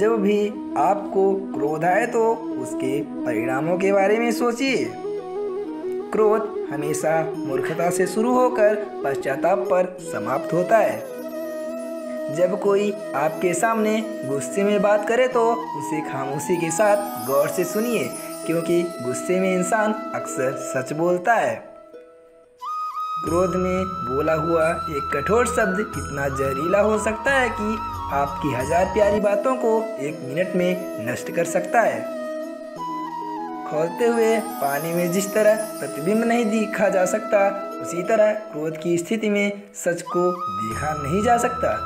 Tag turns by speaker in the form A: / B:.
A: जब भी आपको क्रोध आए तो उसके परिणामों के बारे में सोचिए। क्रोध हमेशा मूर्खता से शुरू होकर पश्चाताप पर समाप्त होता है। जब कोई आपके सामने गुस्से में बात करे तो उसे खामोशी के साथ गौर से सुनिए, क्योंकि गुस्से में इंसान अक्सर सच बोलता है। क्रोध में बोला हुआ एक कठोर शब्द इतना जहरीला हो सकता है कि आपकी हज़ार प्यारी बातों को एक मिनट में नष्ट कर सकता है। खोलते हुए पानी में जिस तरह प्रतिबिंब नहीं देखा जा सकता, उसी तरह क्रोध की स्थिति में सच को देखा नहीं जा सकता।